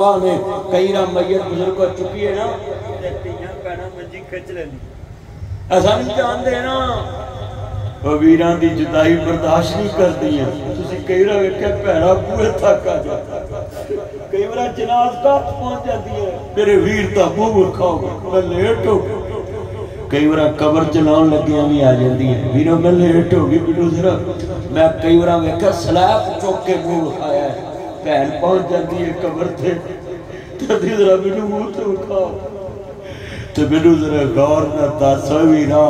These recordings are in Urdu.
نے کئی را میت بزرگ کو چکی ہے نا۔ تیاں جانتے نا ویران دی جدائی برداشت نہیں کر دی ہیں تسی کئی را ویکھے پیڑا پورے تھک جاتا کئی بار جناز کا پہنچ جاتی ہے۔ میرے ویر تا منہ وکھاؤ میں لیٹ ہو کئی بار قبر چلان لگیاں بھی آ جاتی ہیں۔ ویروں میں لیٹ ہو گئی۔ بلو ذرا میں کئی سلیب چوک کے ہے۔ پہن پہنچ جاتی ہے قبر تھے تردی ذرا منہ منہ تو وکھاؤ تو منہ ذرا غور نہ تاسو ویرا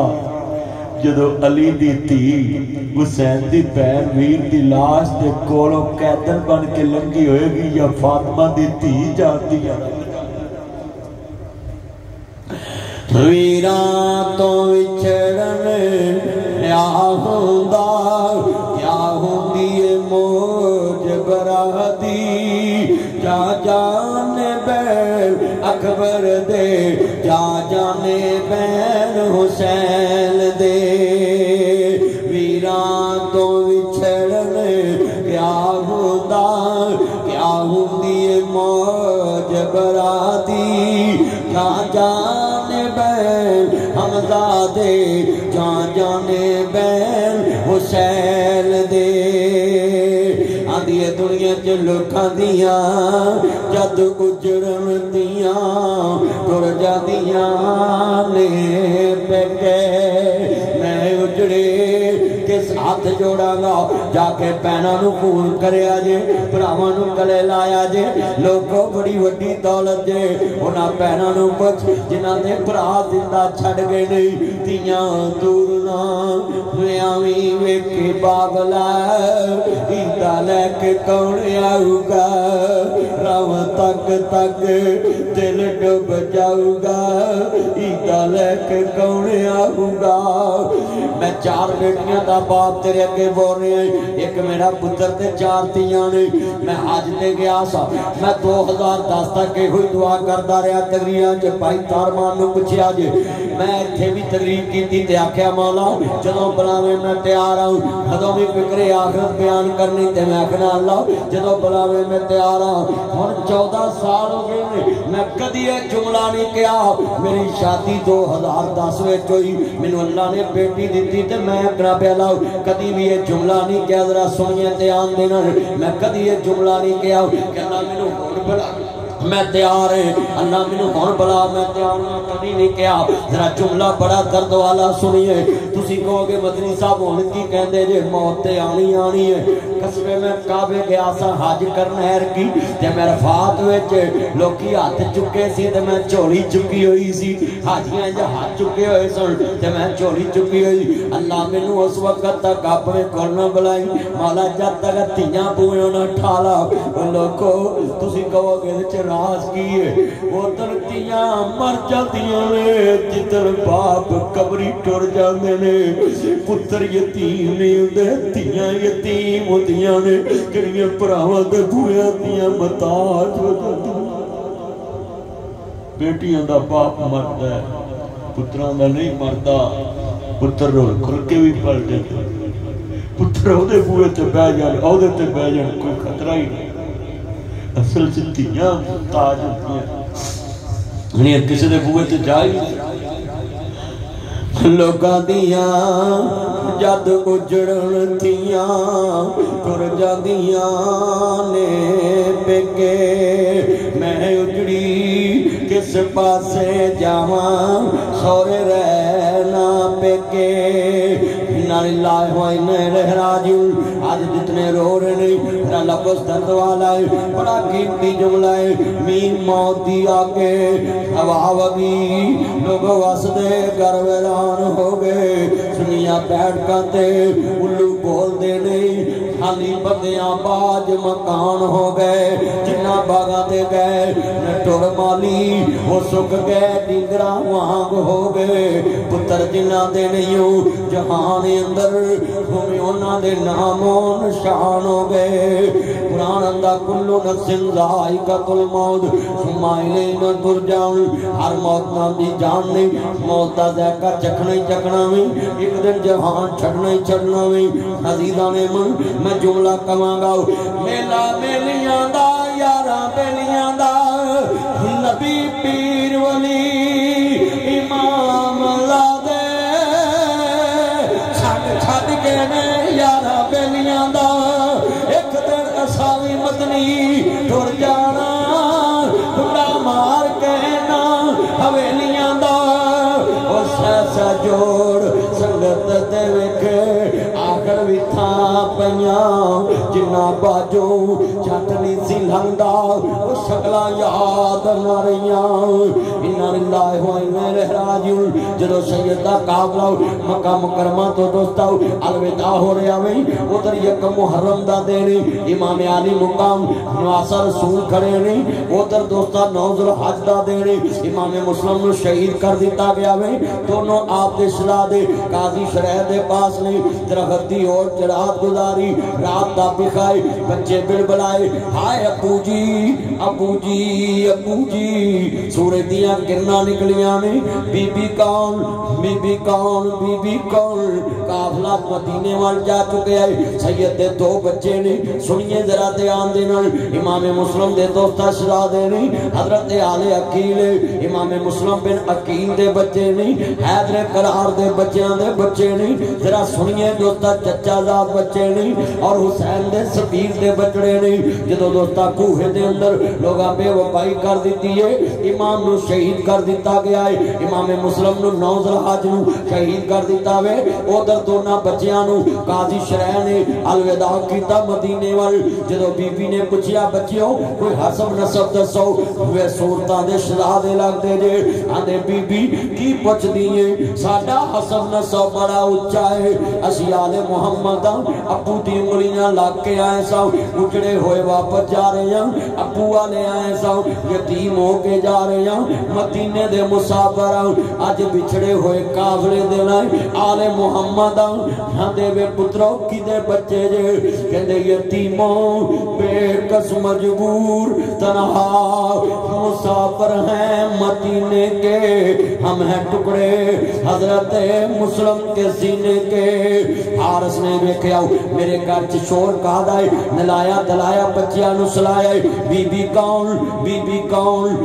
جدو علی دی تھی حسین دی بہن ویر دی لاش دے کولو قیدن بن کے لنگی ہوئے گی یا فاطمہ دی تھی جاتی ہے ویران تو وچھڑن یا ہوندا یا ہوندی موج برادی جا جانے بین اکبر دے جا جانے بین حسین دے ویران تو وچھڑن کیا ہوندا کیا ہوندی موج برادی جا جانے بین حمزہ دے جا جانے بین حسین دے آدھی دنیا چ لوکاں دیاں جد اجڑن دیاں ٹر جاندیاں نے پیکے میں جوڑا گا جا کے پینا نو خون کرے آجے براما نو کلے لایا جے لوگوں بڑی وڈی دولت جے انہاں پینا نو کچھ جنہ دے برا زندہ چھڑ گئے نہیں تیاں دور نہ میاوی ویکے باغلا ایدہ لے کے کون آؤ گا رام تک تک دل ڈب جاؤں گا ایدہ لے کے کون آؤں گا میں چار بیٹیاں دا باپ تیرے اگے بول رہے ہیں ایک میرا پتر تے چار تیاں نے میں حج تے گیا سا میں دو ہزار دس تک کے ہوئی دعا کردہ رہا تقریران جے بھائی تارمان نو پچھیا جے میں اتھے بھی تقریر کی تھی تے آکھیا مولا جدوں بلاوے میں تیار آؤں جدوں بھی فکر آخرت بیان کرنی تے میں آکھنا اللہ جدوں بلاوے میں تیار آؤں۔ ہن چودہ سال ہو گئے نے، میں کدی یہ جملہ نہیں کیا میری شادی دو ہزار دس میں چوئی منو اللہ نے بیٹی دیتی تے میں اپنا پہلا کدی بھی یہ جملہ نہیں کیا ذرا سنیے دھیان دینا میں کدی یہ جملہ نہیں کیا کہ اللہ منو ہون بڑا میں تیار ہے اللہ منو ہون بڑا میں تیار میں کبھی نہیں کیا ذرا جملہ بڑا درد والا سنیے۔ تسی کہو گے مدنی صاحب ہون کی کہندے جے، موت تے آنی آنی ہے۔ قصبے میں کعبے گیا سا حج کرن ہیر کی تے میں رفات وچ لوکی ہاتھ چکے سی، تے میں چولی چکی ہوئی سی۔ حاجیاں جے ہاتھ چکے ہوئے سن، تے میں چولی چکی ہوئی۔ اللہ مینوں اس وقت تک اپنے کول نہ بلائی مولا جب تک تیاں بوئے نہ ٹھالا۔ او لوکو تسی کہو گے تے راز کی ہے وہ ترتیاں مر جاندیاں نے جدر باپ قبری ٹر جاندے نے، پتر یتیم نہیں ہوندے تیاں یتیم ہوندیاں نے جڑیاں بھراواں دے بوئیاں دیاں متاج ہو جاندیاں بیٹیاں دا باپ مردا ہے، پتراں دا نہیں مردا، پتر رول کھل کے بھی پل جاندے پتر او دے بوئے تے بہ جان او دے تے بہ جان، کوئی خطرہ ہی نہیں۔ اصل سے تیاں تاج ہوتی ہیں۔ یعنی نہیں کسی دے بوئے تے جائی لوگاں دیاں جد اجڑن تیاں ٹر جاندیاں نے پکے۔ میں اجڑی کس پاسے جاواں، سورے رہنا پکے۔ اللہ ہوئی میں رہ راجیوں آج جتنے رو رہے نہیں میرا لفظ درد والا ہے، بڑا قیمتی جملہ ہے۔ مین موت دی آگے ہوا وگی لوگ واسدے گر ویران ہو گئے۔ سنیا بیٹھ کاتے الو بول دے نہیں۔ خالی بندیاں باج مکان ہو گئے۔ جنہ باغا دے گئے نٹور مالی، وہ سکھ گئے ڈنگرا وانگ ہو گئے۔ پتر جنہ دے نہیں ہوں جہان اندر ہمیں انہاں دے ناموں نشان ہو گئے قرآن اندہ کلو نفس ذائقت الموت سمائلے نہ در جاؤں ہر موت نہ دی جان نہیں موت دا ذائقہ چکھنا ہی چکھنا میں ایک دن جہاں چھڑنا ہی چھڑنا میں نزیدہ نے من میں جملہ کماں گا میلا میلیاں دا یارا پیلیاں دا نبی پیر ولی جو چٹنی سی لنگا شکلا یاد نہ رہیاں۔ انہا للہ ہوئی میرے راجیوں جدو سید دا مکہ مکرمہ تو دوستا الوداع ہو رہا ہوئی ادھر یک محرم دا دینی امام علی مقام، نواسا رسول کھڑے نہیں ادھر دوستا نوزر حج دا دینی امام مسلم نو شہید کر دیتا گیا ہوئی دونوں آپ دے شلا دے، قاضی شرح دے پاس نہیں درختی اور چرات گزاری، رات دا بکھائی بچے بل بلائے ہائے ابو جی ابو جی ابو جی سورے دیا گرنا نکلیاں نے۔ بی بی کون بی بی کون بی بی کون کافلہ مدینے وال جا چکے آئے۔ سید دے دو بچے نے۔ سنیے ذرا دے آن دینا امام مسلم دے دوستا شرا دے نے۔ حضرت آل عقیل، امام مسلم بن عقیل دے بچے نے۔ حیدر قرار دے بچیاں دے بچے نے۔ ذرا سنیے دوستا چچا زاد بچے نے۔ اور حسین دے سبیر دے بچڑے نے۔ جدو دوستا کوہے دے اندر لوگا بے وپائی کر دیتی ہے۔ امام نو شہید کر دیتا گیا ہے۔ امام مسلم نو نوزر حاج نو شہید کر دیتا ہے او در دونا بچیاں نو قاضی شرح نے الوداع کیتا مدینے وال۔ جدو بی بی نے پچھیا بچیوں، کوئی حسب نصب دسو؟ وہ صورتان دے شدہ دے لگ دے جے۔ آنے بی بی کی پچھ دیئے ساڑا حسب نصب بڑا اچھا ہے۔ اسی آل محمد ابو دی انگلیاں لگ کے آئے ساؤ اجڑے ہوئے واپس جا رہے ہیں۔ ابو والے آئے ساؤ یتیم ہو کے جا رہے ہیں مدینے دے مسافر آج بچھڑے ہوئے کافلے دے لائے آل محمد ہندے بے پتروں کی دے بچے جے کہندے یتیموں بے کس مجبور تنہا مسافر ہیں مدینے کے ہم ہیں ٹکڑے حضرت مسلم کے سینے کے حارس نے دیکھیا میرے گھر چ شور کہا دائے نلایا دلایا بچیاں نو سلایا بی بی کون بی بی کون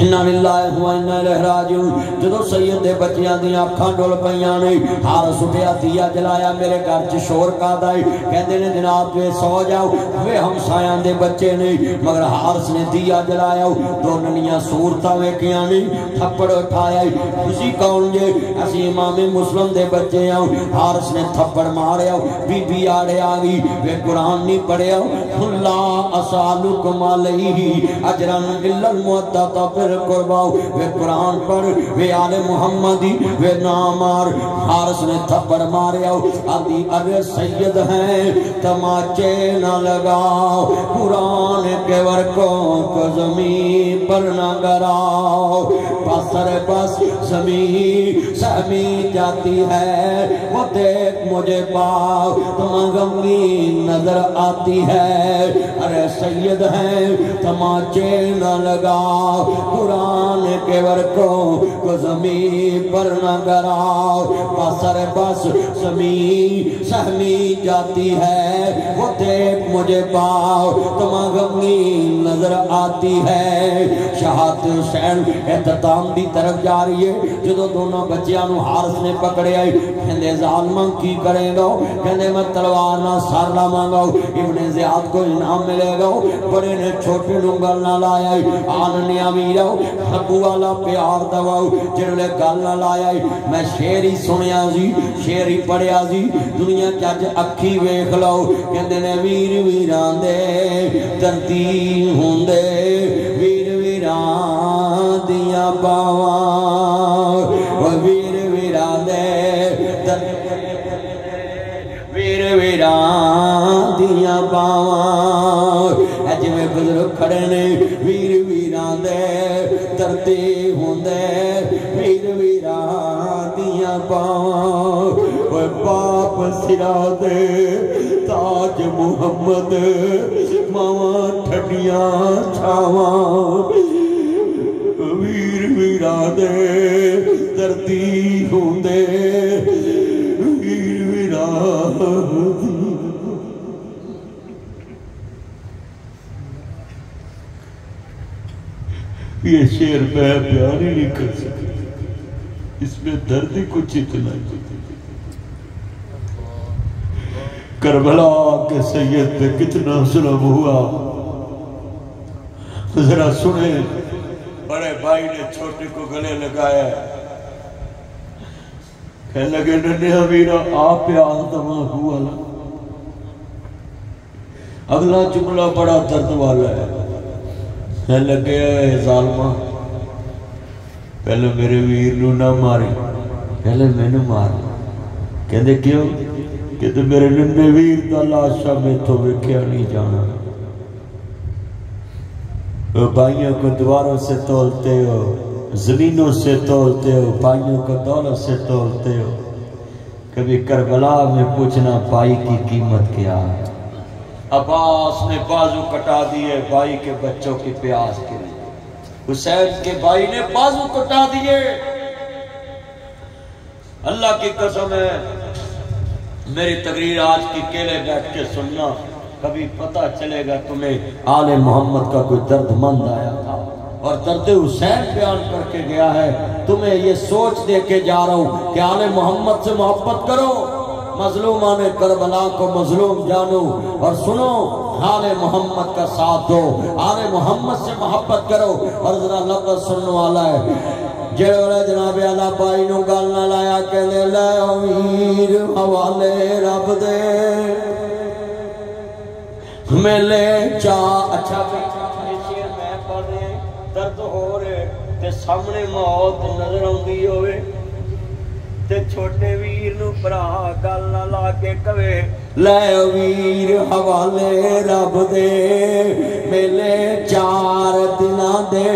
انہا للہ ہوا انہا لہراجوں جدو سید دے بچیاں دیا اکھاں ڈول پہیاں نے حارس اٹھیا دیا جلایا میرے گھر چ شور کا دائی کہندے نے جناب جو سو جاؤ وہ ہم سایاں دے بچے نے مگر حارس نے دیا جلایا دو ننیاں صورتاں ویکیاں نے تھپڑ اٹھایا کسی کون جے اسی امام مسلم دے بچے ہیں حارس نے تھپڑ ماریا بی بی آڑے آگی وہ قرآن نہیں پڑھیا اللہ اسالکم علیہ اجرن اللہ المعدد پر پھر قرباؤ وے قرآن پر وے آل محمدی، وے نامار حارس نے تھپڑ مارے آؤ آدھی ارے سید ہیں، تماچے نہ لگاؤ، قرآن کے ورکوں کو زمین پر نہ گراؤ پسر بس زمین، سہمی جاتی ہے، وہ دیکھ مجھے پاؤ تم غمگین نظر آتی ہے، ارے سید ہیں، تماچے نہ لگاؤ قرآن کے ورکوں کو زمین پر نہ گراؤ۔ بسر بس زمین سہمی جاتی ہے، وہ دیکھ مجھے پاؤ۔ تم غمگین نظر آتی ہے۔ شہات شہن احتتام دی طرف جا رہی ہے۔ جدو دونوں بچیاں نو حارس نے پکڑے آئی کہندے ظالمان کی کریں گا کہندے، میں تلوار نہ سار نہ مانگا ابن زیاد کو انعام ملے گا۔ بڑے نے چھوٹے ننگل نہ لایا۔ آننی امیر ابو والا پیار دواؤ جنہوں گل نہ لایا میں شیر ہی سنیا سی شیر ہی پڑھیا سی۔ دنیا چج اکھی ویکھ لو، کہندے نے، ویر ویران دے دردی ہوندے ویر ویران دیا باواں۔ ویر ویران دے، ویر ویران دیا باواں۔ اج میں بزرگ کھڑے نے، ویر ویران دے دردی ہوندے ویر ویران دیا باواں وہ باپ سرا دے تاج محمد ماواں ٹھڈیاں چھاواں ویر ویرا دے یہ شیر میں بیان ہی نہیں کر سکتا۔ اس میں درد ہی کچھ اتنا ہی۔ کربلا کے سید پہ کتنا ظلم ہوا۔ ذرا سنے، بڑے بھائی نے چھوٹے کو گلے لگایا۔ کہنے لگے ننے امیرہ، آپ پیاس دوا ہوا۔ لگا اگلا جملہ بڑا درد والا ہے۔ کہنے لگے، اے ظالمہ، پہلے میرے ویر نو نہ ماری پہلے میں نے مار کہندے کیوں؟ کہ تو میرے ننے ویر دا لاشا میں تو وکھیا نہیں جانا۔ وہ بھائیوں کو دواروں سے تولتے ہو، زمینوں سے تولتے ہو، بھائیوں کو دولت سے تولتے ہو۔ کبھی کربلا میں پوچھنا، بھائی کی قیمت کیا ہے؟ عباس نے بازو کٹا دیے، بھائی کے بچوں کی پیاس کے لیے حسین کے بھائی نے بازو کٹا دیے۔ اللہ کی قسم ہے، میری تقریر آج کی کیلے بیٹھ کے سننا، کبھی پتا چلے گا تمہیں آل محمد کا کوئی درد مند آیا تھا۔ اور درد حسین بیان کر کے گیا ہے، تمہیں یہ سوچ دے کے جا رہا ہوں کہ آل محمد سے محبت کرو۔ مظلومان کربلا کو مظلوم جانو اور سنو آل محمد کا ساتھ دو آل محمد سے محبت کرو اور ذرا لفظ سننے والا ہے۔ جڑے جناب اللہ پائی نو گل نہ لایا کہ لے لے امیر حوالے رب دے۔ ملے چا۔ اچھا, اچھا،, اچھا،, اچھا، میں پڑھ رہے درد ہو رہے تے سامنے موت نظر آندی ہوئے۔ تے چھوٹے ویر نو برا گل نہ لا کے کوے لے ویر حوالے رب دے ملے چار دنہ دے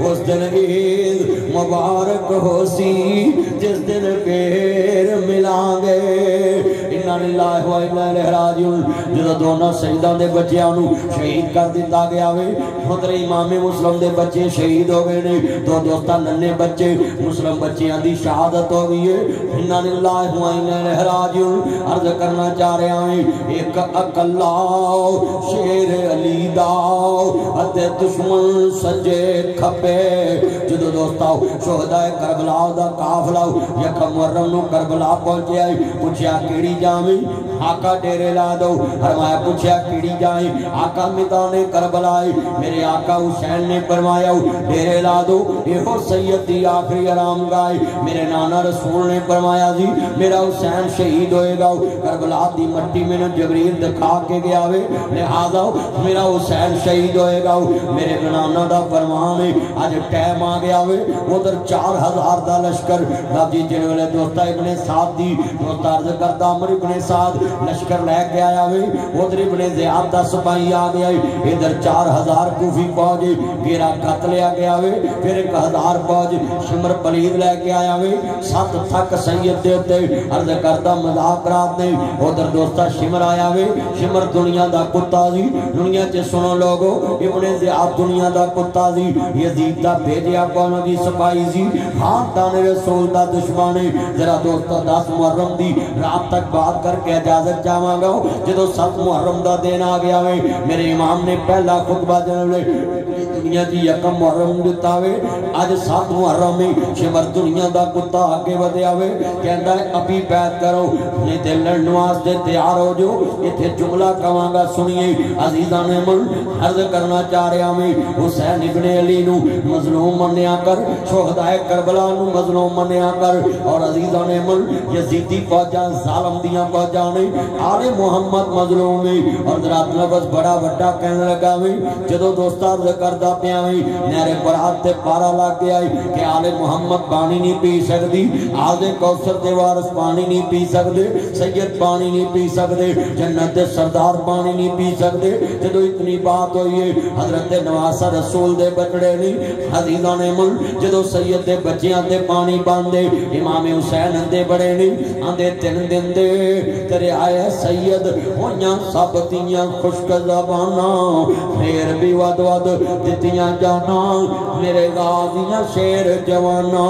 اس دن عید مبارک ہو سی جس دن پیر ملان گے انہاں للہ و انہاں الیہ راجعون۔ جدوں دونوں سجدہ دے بچیاں نو شہید کر دتا گیا وے حضرت امام مسلم دے بچے شہید ہو گئے نے۔ دو دوستا ننے بچے، مسلم بچیاں دی شہادت ہو گئی ہے۔ انہاں للہ و انہاں الیہ راجعون۔ عرض کرنا چاہ رہے ہیں ایک اکلا شیر علی دا، اتے دشمن سجے کھپے۔ جدو دوستا شہدہ کربلا دا کافلا یک محرم نو کربلا پہنچے آئی پوچھیا کیڑی جان جامی آقا ڈیرے لا دو فرمایا پوچھیا کیڑی جائیں آقا میدان کربلا آئی میرے آقا حسین نے فرمایا ڈیرے لا دو یہ سید دی آخری آرام گائے میرے نانا رسول نے فرمایا جی میرا حسین شہید ہوئے گا کربلا دی مٹی میں جبریل دکھا کے گیا وے لہذا میرا حسین شہید ہوئے گا میرے نانا دا فرمان ہے آج ٹائم آ گیا وے ادھر چار ہزار دا لشکر رب جی جن والے دوستا ابن ساتھ دی دوستا عرض کرتا عمر ابن ابن ساتھ لشکر لے کے آیا وے ادھر ابن زیاد دا سپاہی آ گیا ادھر چار ہزار کوفی فوج گیرا کت لیا گیا وے پھر ایک ہزار فوج شمر پلید لے کے آیا وے سات تھک سید دیتے عرض کرتا مذاکرات نے ادھر دوستا شمر آیا وے شمر دنیا دا کتا دی دنیا چے سنو لوگو، ابن زیاد دنیا دا کتا دی یزید دا بھیجیا کونو دی سپاہی سی ہاں دانے رسول دا دشمانے ذرا دوستا دس محرم دی رات تک بات یاد کر کے اجازت جاواں گا جدو سات محرم دا دین آ گیا وے، میرے امام نے پہلا خطبہ جنوے دنیا دی یکم محرم دیتا وے، آج سات محرم میں شمر دنیا دا کتا آگے ودیا وے۔ کہندا ہے، ابھی بیعت کرو نے تے لڑنواز دے تیار ہو جو۔ ایتھے جملہ کہاں گا، سنیے عزیزان من عرض کرنا چاہ رہا میں، حسین ابن علی نو مظلوم منیا کر شہدائے کربلا نو مظلوم منیا کر۔ اور عزیزان من، یزیدی فوجاں ظالم دیاں فوجاں نے آل محمد مظلوم ہے اور ذرات لفظ بڑا بڑا کہنے لگا میں جدو دوستا عرض کردہ پیا میں نیرے برات تے پارا لگ گیا کہ آل محمد پانی نہیں پی سکتی آل کوثر دے وارث پانی نہیں پی سکتے سید پانی نہیں پی سکتے جنت دے سردار پانی نہیں پی سکتے جدو اتنی بات ہوئی ہے حضرت نواسا رسول دے بچڑے نہیں حدیدان من جدو سید دے بچیاں دے پانی باندے امام حسین دے بڑے نہیں آندے تین دن دے تیرے آئے سید ہویاں سب تیاں خشک زبانا پھر بھی ود ود دتیاں جانا، میرے غازیاں شیر جوانا۔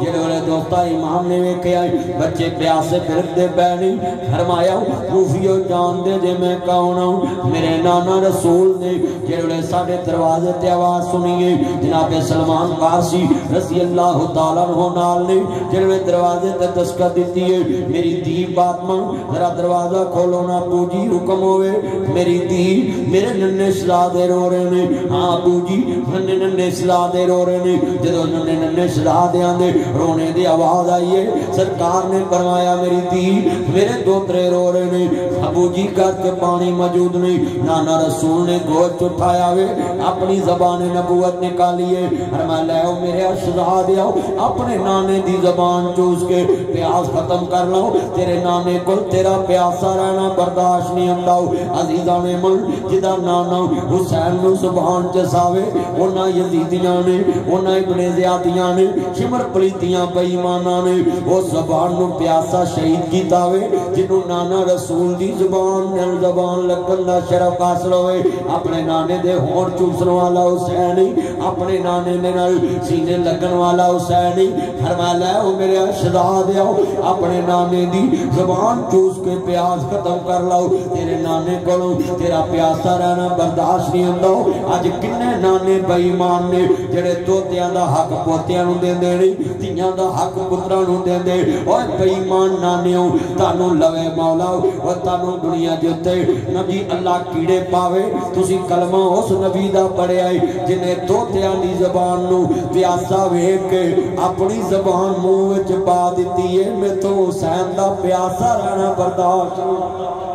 جنہوں نے دوستا امام نے ویکھے آئی بچے پیاسے پھر دے بینی فرمایا روفیو جان دے جے میں کون ہوں میرے نانا رسول نے، جنہوں نے ساڑھے دروازے تے آواز سنیے جناب سلمان قارسی رضی اللہ تعالیٰ عنہ نال نے جنہوں نے دروازے تے دستخط دیتی ہے، میری دی فاطمہ ذرا دروازہ کھولو نا ابو جی حکم ہوئے، میری دی میرے ننے شہزادے رو رہے نے۔ ہاں ابو جی ننے ننے شہزادے رو رہے نے۔ جدو ننے ننے شہزادیاں دے رونے دی آواز آئی ہے، سرکار نے فرمایا، میری دی میرے دو ترے رو رہے نے۔ ابو جی کر کے پانی موجود نہیں۔ نانا رسول نے گوشت اٹھایا ہوئے اپنی زبان نبوت نکالی ہے۔ فرمایا، لے او میرے شہزادے آؤ۔ اپنے نانے دی زبان چوس کے پیاس ختم کر لو تیرے نانے کو تیرا پیاسا رہنا برداشت نہیں ہنداؤ عزیزان من جدا نانا حسین نو زبان چساوے، اونا یزیدیاں نے، اونا ابن زیادیاں نے، شمر پلیتیاں بیمانہ نے وہ زبان نو پیاسا شہید کی تاوے جنو نانا رسول دی زبان نل زبان لگن دا شرف حاصل ہوئے۔ اپنے نانے دے ہون چوسن والا حسینی، اپنے نانے دے نل سینے لگن والا حسینی۔ فرما لے، او میرے اشداد آؤ۔ اپنے نانے دی زبان چوس کے پیاس ختم کر لاؤ۔ تیرے نانے کو تیرا پیاسا رہنا برداشت نہیں ہوں اج کنے نانے بائیمان نے جڑے توتیاں دا حق پوتیاں نو دین دے نہیں، تیاں دا حق پترا نو دین دے۔ اور بائیمان نانے ہوں تانو لوے مولا اور تانو دنیا جتے نبی اللہ کیڑے پاوے، تسی کلمہ اس نبی دا پڑے آئے جنہیں توتیاں دی زبان نو پیاسا ویک کے اپنی زبان موہ چپا دیتی ہے میں تو حسین دا پیاسا رہنا برداشت۔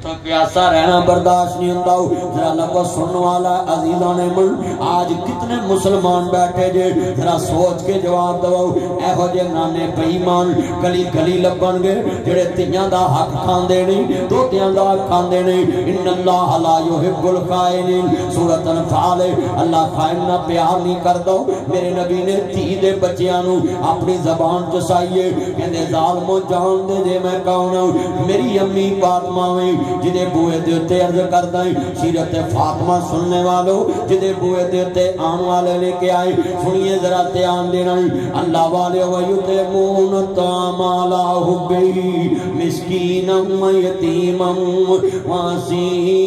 میں تو پیاسا رہنا برداشت نہیں ہوں ذرا لفظ سننے والا عزیزان من آج کتنے مسلمان بیٹھے جے، ذرا سوچ کے جواب دو اے ہو جے نانے بیمان گلی گلی لبن گے، جڑے تیاں دا حق کھان دے نہیں دو تیاں دا حق کھان دے نہیں، ان اللہ لا یحب الخائنین۔ سورۃ انفال، اللہ خائن نہ پیار نہیں کر دو میرے نبی نے تی دے بچیاں نو اپنی زبان چسائیے، کہندے ظالمو جان دے دے میں کون ہوں، میری امی فاطمہ میں جدے بوئے دیتے عرض کرتا ہے سیرت فاطمہ سننے والو، جدے بوئے دیتے آن والے لے کے آئیں سنیے ذرا تیان دینا اللہ والے ویتے مون تامالا حبی، مسکینم یتیمم واسیرا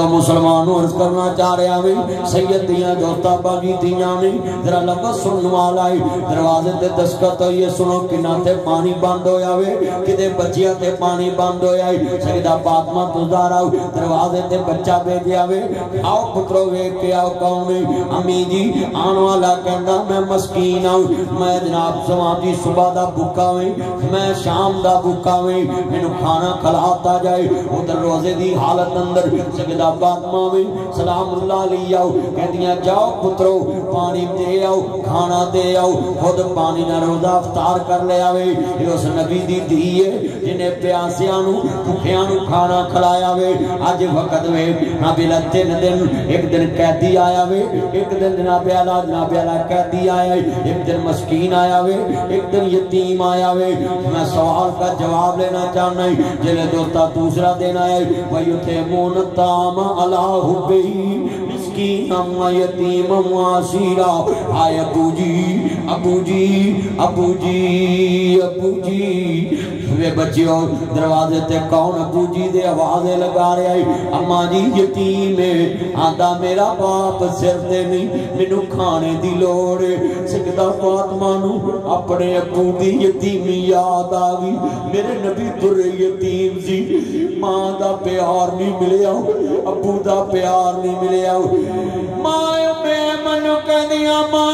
جدو مسلمان عرض کرنا چاہ رہا ہے سید دیاں دوستا باغی دیاں میں ذرا لفظ سنن والا ہے۔ دروازے تے دستخط ہوئی سنو کنا تے پانی بند ہویا وے کدے بچیاں تے پانی بند ہویا ہے۔ سیدہ فاطمہ تزارا دروازے تے بچہ بھیجیا وے آؤ پترو ویکھ کے آؤ کون میں امی جی آن والا کہندا، میں مسکین ہوں میں جناب سوام جی صبح دا بھوکا وے میں شام دا بھوکا وے مینوں کھانا کھلاتا جائے۔ ادھر روزے دی حالت اندر سیدہ فاطمہ میں سلام اللہ علیہ آؤ کہہ جاؤ پترو پانی دے آؤ کھانا دے آؤ خود پانی نہ روزہ افطار کر لے آوے یہ اس نبی دی دیئے جنہیں پیاسیاں نو بھوکیاں نو کھانا کھلایا وے آج وقت وے نبی لتن دن ایک دن قیدی آیا وے ایک دن جناب اعلیٰ جناب اعلیٰ قیدی آیا ایک دن مسکین آیا وے ایک دن یتیم آیا وے میں سوال کا جواب لینا چاہنا ہے جنہیں دوستا دوسرا دینا ہے وَيُتِمُونَ الطَّعَامَ عَلَى حُبِّهِ مسکینم و یتیمم و عصیرا آئے ابو جی ابو جی ابو جی ابو جی وے بچیو دروازے تے کون ابو جی دے آوازیں لگا رہے ہیں اما جی یتیم ہے آدھا میرا باپ سر دے نہیں مینو کھانے دی لوڑ سکتا فاطمہ نو اپنے ابو دی یتیمی یاد آگی میرے نبی در یتیم سی ماں دا پیار نہیں ملیا ابو دا پیار نہیں ملیا ماں میں منو کہنیا ماں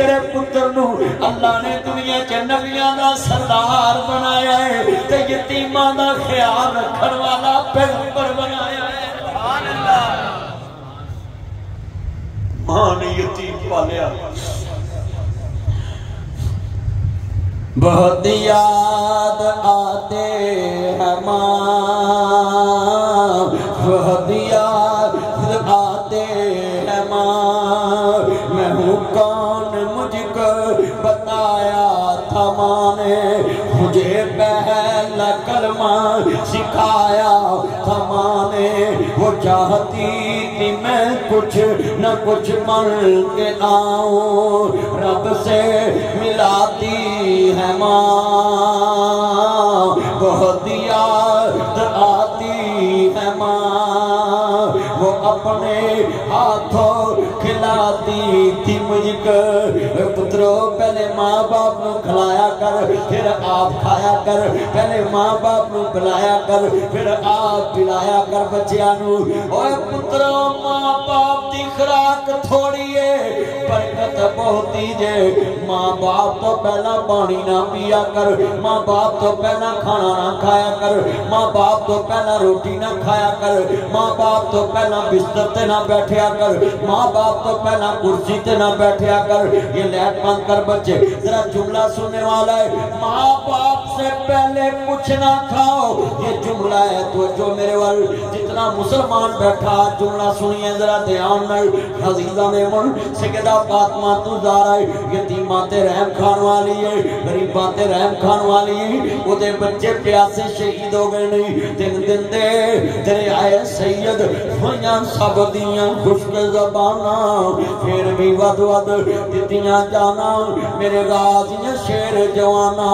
تیرے پتر نو اللہ نے دنیا چ نبیاں دا سردار بنایا ہے تے یتیماں دا خیال رکھن والا پیغمبر بنایا ہے۔ سبحان اللہ ماں نے یتیم پالیا۔ بہت یاد آتے ہیں ماں۔ بہت یاد مجھے پہلا کلمہ سکھایا، تھا ماں نے، وہ چاہتی تھی میں کچھ نہ کچھ مل کے آؤں، رب سے ملاتی ہے ماں، بہت وہ اپنے ہاتھوں کھلاتی تھی مجھ کو پترو پہلے ماں باپ نو کھلایا کر پھر آپ کھایا کر پہلے ماں باپ نو پلایا کر پھر آپ پلایا کر بچیاں نو اوے پترو ماں باپ دی خوراک تھوڑی بہتی جے ماں باپ تو پہلا پانی نہ پیا کر ماں باپ تو پہلا کھانا نہ کھایا کر ماں باپ تو پہلا روٹی نہ کھایا کر ماں باپ تو پہلا بستر تے نہ بیٹھیا کر ماں باپ تو پہلا کرسی تے نہ بیٹھیا کر یہ لیٹ بند کر بچے ذرا جملہ سننے والا ہے ماں باپ سے پہلے کچھ نہ کھاؤ یہ جملہ ہے تو جو میرے وال جتنا مسلمان بیٹھا جملہ سنیے ذرا دھیان میں عزیزہ میں من سکدہ فاطمہ تو زارا ہے یتیمہ تے رحم کھان والی ہے غریبہ تے رحم کھان والی ہے وہ دے بچے پیاسے شہید ہو گئے نہیں۔ دن دن دے تیرے آئے سید ہویاں سب دیاں خشک زبانہ پھر بھی ود ود دیتیاں جانا۔ میرے غازی شیر جوانا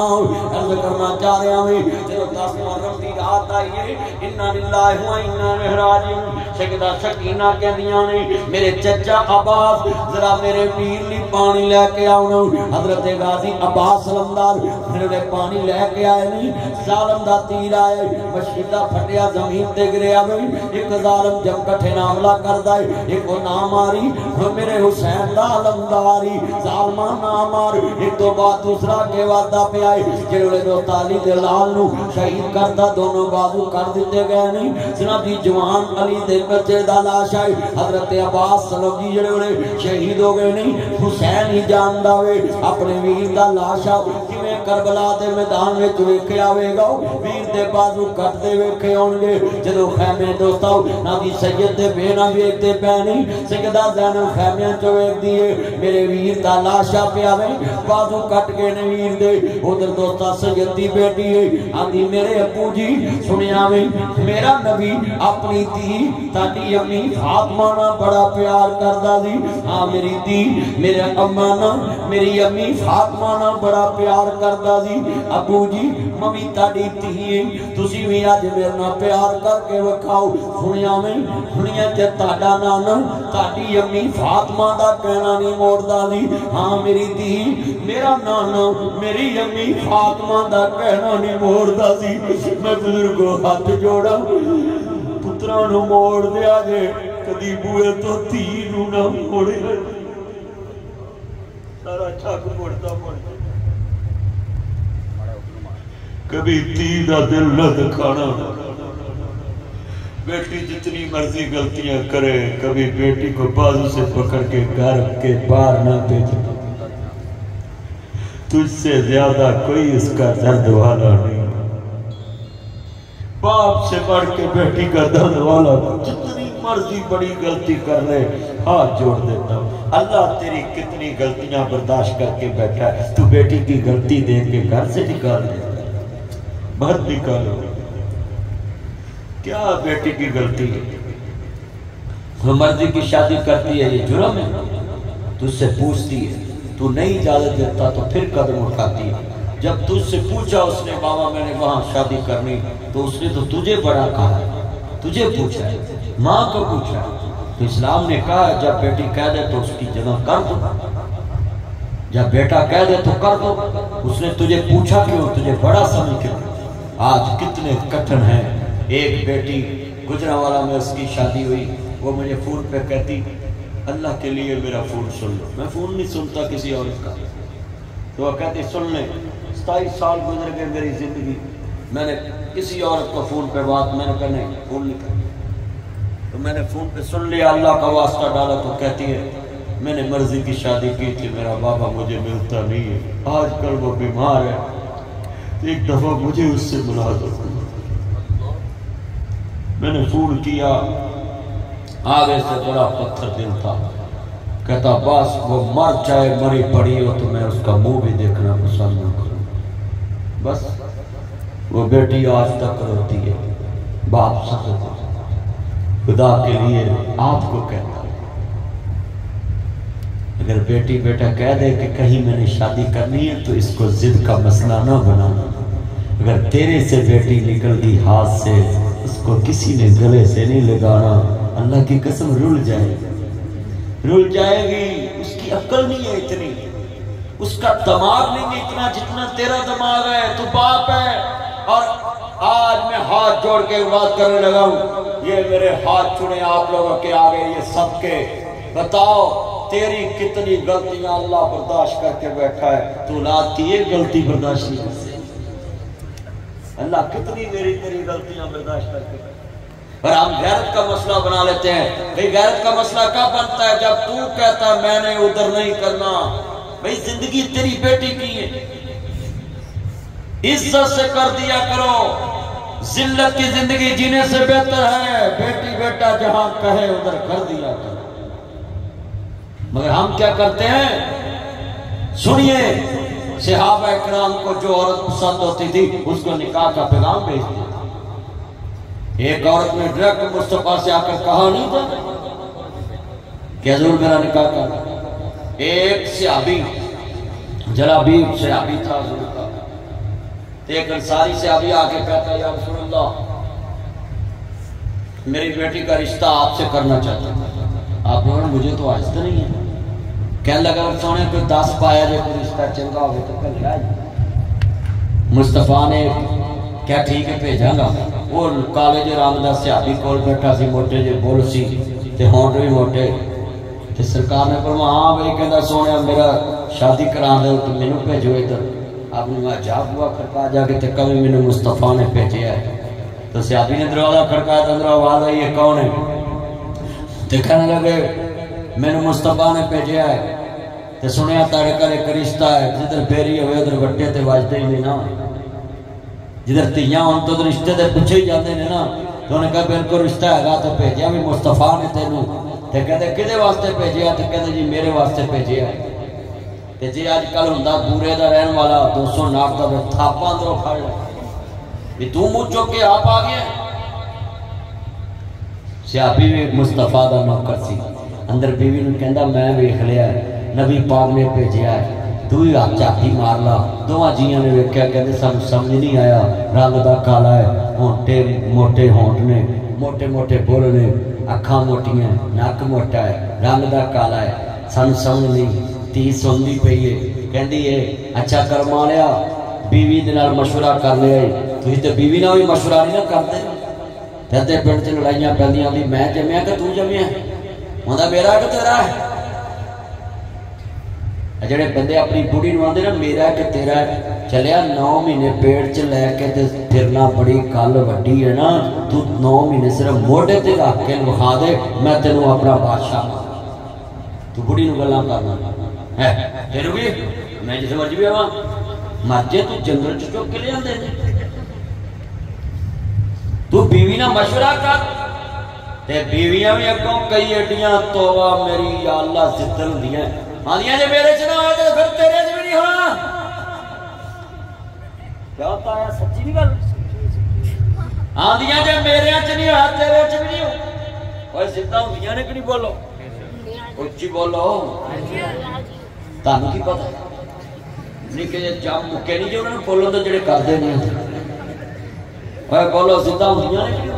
عرض کرنا چاہ رہا ہوں چلو دس محرم دی رات آئیے انہا للہ ہوا انہا محراجیوں سکدہ سکینہ کہہ دیا نے، میرے چچا عباس، ذرا میرے پیر لی پانی لے کے آؤنا حضرت غازی عباس لمدار میرے پانی لے کے آئے نہیں ظالم دا تیر آئے مشکلہ پھٹیا زمین دے گرے آئے ایک ظالم جب کٹھے ناملہ کر دائے ایک وہ نام آری میرے حسین دا لمداری ظالمہ نام آر، ایک تو بات دوسرا کے وعدہ پہ آئے، جنہوں دو تالی دے لال نو شہید کرتا دونوں بازو کر دیتے گئے نہیں جناب دی جوان علی دے بچے دا لاش آئے حضرت عباس صلو جی جڑے ہوئے شہید ہو گئے نہیں، حسین ہی جان داوے اپنے ویر دا لاش آئے کمیں کربلا دے میدان میں چوے کے آوے گا ویر دے بازو کٹ دے وے کے آنگے جدو خیمے دوستا نا دی سید دے بینا بھی ایک دے پہنی سکدہ زینو خیمیاں چوے دیئے میرے ویر دا لاشا پہ آوے بازو کٹ کے نویر دے ادھر دوستا سیدی بیٹی ہے آدھی میرے ابو جی سنیا میں میرا نبی اپنی تھی تاکہ امی فاطمہ بڑا پیار کردہ دی ہاں میری دی میرے امانا میری امی فاطمہ بڑا پیار کردہ دی ابو جی ممی تاڑی تھی تسی بھی آج میرنا پیار کر کے وکھاؤ سنیا میں سنیا جے تاڑا نانا تاڑی امی فاطمہ دا کہنا نہیں موڑ دا دی ہاں میری دی میرا نانا میری امی فاطمہ دا کہنا نہیں موڑ دا دی میں بزرگو ہاتھ جوڑا پترانو موڑ دیا جے کدی بوئے تو تینو نہ موڑے سارا چھاک موڑتا موڑتا کبھی تی دا دل نہ دکھانا۔ بیٹی جتنی مرضی غلطیاں کرے، کبھی بیٹی کو بازو سے پکڑ کے گھر کے باہر نہ بھیجنا تجھ سے زیادہ کوئی اس کا درد والا نہیں۔ باپ سے بڑھ کے بیٹی کا درد والا۔ جتنی مرضی بڑی غلطی کر لے، ہاتھ جوڑ دیتا ہوں۔ اللہ تیری کتنی غلطیاں برداشت کر کے بیٹھا ہے۔ تو بیٹی کی غلطی دیکھ کے گھر سے نکال دیتا بہت نکالو کیا بیٹی کی غلطی ہے؟ وہ مرضی کی شادی کرتی ہے، یہ جرم ہے۔ تجھ سے پوچھتی ہے، تو نہیں اجازت دیتا تو پھر قدم اٹھاتی ہے۔ جب تجھ سے پوچھا اس نے، بابا میں نے وہاں شادی کرنی، تو اس نے تو تجھے بڑا کہا ہے تجھے پوچھا ہے، ماں کو پوچھا ہے۔ تو اسلام نے کہا، جب بیٹی کہہ دے تو اس کی جگہ کر دو۔ جب بیٹا کہہ دے تو کر دو۔ اس نے تجھے پوچھا کیوں؟ تجھے بڑا سمجھ کیوں؟ آج کتنے کٹھن ہیں۔ ایک بیٹی گجرہ والا میں اس کی شادی ہوئی، وہ مجھے فون پہ کہتی، اللہ کے لیے میرا فون سن لو۔ میں فون نہیں سنتا کسی اور کا۔ تو وہ کہتی سن لیں ستائیس سال گزر گئے میری زندگی۔ میں نے کسی عورت کو فون پہ بات، میں نے کہا، نہیں، فون نہیں کرتی تو میں نے فون پہ سن لیا، اللہ کا واسطہ ڈالا تو کہتی ہے، میں نے مرضی کی شادی کی تھی، میرا بابا مجھے ملتا نہیں ہے۔ آج کل وہ بیمار ہے۔ ایک دفعہ مجھے اس سے ملا دو میں نے فون کیا۔ آگے سے بڑا پتھر دل تھا۔ کہتا، بس، وہ مر جائے، مری پڑی ہو تو میں اس کا منہ بھی دیکھنا پسند نہ کروں۔ بس، وہ بیٹی آج تک روتی ہے۔ باپ سکتا خدا کے لیے آپ کو کہتا اگر بیٹی بیٹا کہہ دے کہ کہیں میں نے شادی کرنی ہے تو اس کو ضد کا مسئلہ نہ بنانا اگر تیرے سے بیٹی نکل گئی ہاتھ سے، اس کو کسی نے گلے سے نہیں لگانا۔ اللہ کی قسم رول جائے گی۔ رول جائے گی۔ اس کی عقل نہیں ہے اتنی۔ اس کا دماغ نہیں ہے اتنا جتنا تیرا دماغ ہے۔ تو باپ ہے۔ اور آج میں ہاتھ جوڑ کے بات کرنے لگا ہوں۔ یہ میرے ہاتھ چھوڑے آپ لوگوں کے آگے، یہ سب کے۔ بتاؤ۔ تیری کتنی غلطیاں اللہ برداشت کر کے بیٹھا ہے، تو لاتی ایک غلطی برداشت نہیں کر اللہ کتنی میری تیری غلطیاں برداشت کر کے اور ہم غیرت کا مسئلہ بنا لیتے ہیں۔ بھئی غیرت کا مسئلہ کب بنتا ہے؟ جب تو کہتا ہے، میں نے ادھر نہیں کرنا۔ بھئی زندگی تیری بیٹی کی ہے۔ عزت سے کر دیا کرو۔ ذلت کی زندگی جینے سے بہتر ہے۔ بیٹی بیٹا جہاں کہے، ادھر کر دیا کرو۔ مگر ہم کیا کرتے ہیں؟ سنیے، صحابہ اکرام کو جو عورت پسند ہوتی تھی، اس کو نکاح کا پیغام بھیج دیا۔ ایک عورت نے ڈائریکٹ مصطفیٰ سے آ کر کہا، نہیں تھا کہ حضور میرا نکاح کر۔ ایک صحابی، جلابیب صحابی تھا حضور کا۔ ایک انساری صحابی آ کے کہتا، یا رسول اللہ، میری بیٹی کا رشتہ آپ سے کرنا چاہتا ہوں۔ آپ نے کہا مجھے تو آہستہ نہیں ہے کہنے لگا سونے کوئی دس پایا جو کوئی رشتہ چنگا ہوگا تو کر لیا مصطفیٰ نے کیا ٹھیک ہے بھیجا گا وہ کالج رام دا سیابی کول بیٹھا سی موٹے جو بول سی تے ہونٹ بھی موٹے تے سرکار نے فرمایا ہاں بھائی کہندا سونے میرا شادی کرا دے تو مینوں بھیجو ادھر آپ نے میں جا ہوا کھڑکا جا کے تے کبھی مینوں مصطفیٰ نے بھیجیا ہے تو سیابی نے دروازہ کھڑکایا تو اندر آواز آئی ہے کون ہے تے لگے مینوں مصطفیٰ نے بھیجیا ہے تے سنیا تارے کر ایک ہے جدھر پیری ہوئے ادھر وٹے تے واجتے ہی نہیں نا جدھر ہوں تو رشتے تے پوچھے ہی جاتے ہیں نا تو انہیں کہا بالکل رشتہ ہے گا تو بھیجیا بھی مصطفیٰ نے تینوں تے کہتے کدے واسطے بھیجیا تے کہتے جی میرے واسطے بھیجیا ہے تے جی آج کل ہوندا پورے دا رہن والا دو سو ناک دا تھاپا اندروں پھڑ لے بھی تو منہ چوک کے آپ بھی مصطفیٰ دا نوکر سی۔ اندر بیوی نے کہندا میں ویکھ لیا ہے۔ نبی پاک نے بھیجیا ہے۔ تو ہی آپ چاہتی مار لا۔ دوہاں جیاں نے ویکھیا، کہندے سن سمجھ نہیں آیا۔ رنگ دا کالا ہے۔ ہونٹے موٹے ہونٹ نے۔ موٹے موٹے بول نے۔ اکھاں موٹیاں، نک موٹا ہے۔ رنگ دا کالا ہے۔ سن سمجھ نہیں۔ تی سوندی پئی ہے۔ کہندی ہے اچھا کرما لیا۔ بیوی دے نال مشورہ کر لیا تسی تے بیوی نال بھی مشورہ نہیں نہ کرتے۔ کہتے پنڈ چ لڑائیاں پیندیاں بھی میں جمیا کہ تو جمیا ہوندا میرا کہ تیرا ہے جڑے بندے اپنی بڑی نو آدھے نا میرا کہ تیرا چلیا نو مہینے پیڑ چ لے کے تے پھرنا بڑی گل وڈی ہے نا تو نو مہینے صرف موڈے تے رکھ کے وکھا دے میں تینوں اپنا بادشاہ تو بڑی نو گلاں کرنا ہے پھر بھی میں جس مرضی بھی آواں مر جے تو جنگل چ چوک کے لے آندے تو بیوی نہ مشورہ کر تے بیویاں بھی اگوں کئی ایڈیاں توبہ میری یا اللہ زدن دیاں آدھیاں جے میرے چنا ہوئے تو پھر تیرے جو نہیں ہونا کیا ہوتا ہے سچی نہیں گل آدھیاں جے میرے چ نہیں ہوا تیرے چ بھی نہیں ہو کوئی زدہ ہوں نے کہ نہیں بولو اچھی بولو تانوں کی پتہ نہیں کہ جب مکے نہیں جو انہوں نے بولو تو جڑے کر دے نہیں اوے بولو زدہ ہوں دیاں نے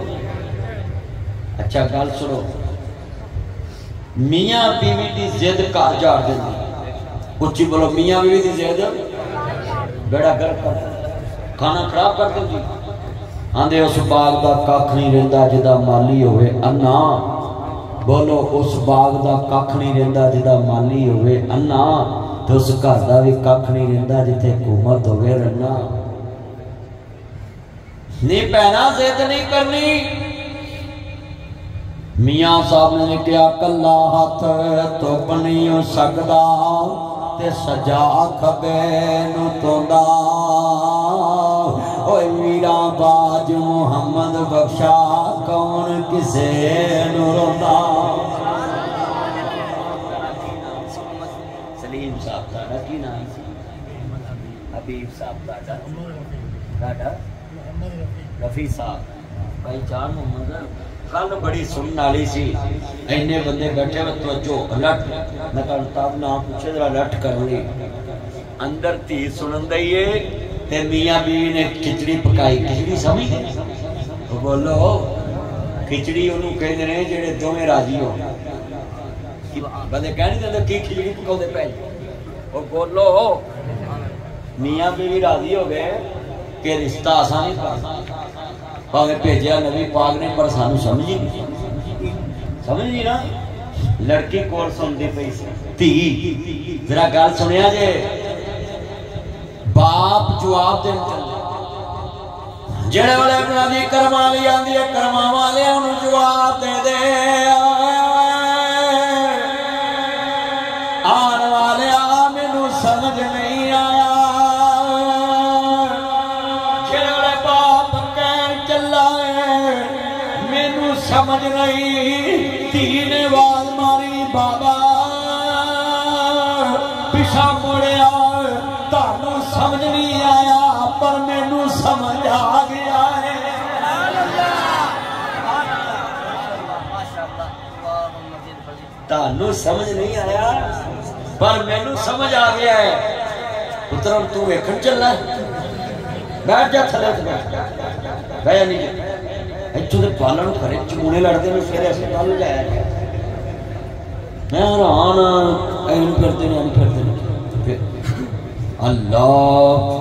اچھا گل سنو میاں بیوی دی زید کار جاڑ دیں اچھی بولو میاں بیوی دی زید بیڑا گر کر کھانا خراب کر دیں جی آندے اس باغ دا کاکھ نہیں رہندا جدا مالی ہوئے انا بولو اس باغ دا کاکھ نہیں رہندا جدا مالی ہوئے انا تو اس گھر دا بھی کاکھ نہیں رہندا جتھے حکومت ہوئے رہنا نہیں پہنا زید نہیں کرنی۔ میاں صاحب نے کیا کلا ہاتھ تو نہیں ہو سکتا تے سجا کھبے نو توندا اوے میرا باج محمد بخشا، کون کسے نو سلیم صاحب دا کی نام؟ سی حبیب صاحب دا ڈاڈا رفیع صاحب بھائی جان محمد کل بڑی سنن والی سی اینے بندے بیٹھے ہوئے توجہ لٹ میں کہا تاب نام پوچھے ذرا لٹ کر لی اندر تھی سنن دئیے تے میاں بیوی نے کھچڑی پکائی کھچڑی سمجھ بولو کھچڑی انہوں کہندے نے جڑے دوویں راضی ہو بندے کہہ نہیں دے کی کھچڑی پکاؤ دے پے وہ بولو میاں بیوی راضی ہو گئے کہ رشتہ آسانی آسان نہیں پاوے نبی پاک نے پر سانو سمجھی نہیں سمجھی نا لڑکے کول سن دی تھی ذرا گل سنیا جی باپ جواب دین چلے جڑے والے اپنا دی کرما لی آندی ہے کرما والے انہوں جواب دے دے سمجھ نہیں آیا۔ پر میں نو سمجھ آ گیا ہے۔ پترم، تو ویکھن چلنا ہے۔ بیٹھ جا تھلے تے بیٹھ۔ جا بھیا نہیں ایتھوں تے پالاں نوں کرے چمونے لڑدے نے پھر ایسے پال جایا ہے میں حیران ہاں، ایں کرتے نے ان کرتے نے اللہ۔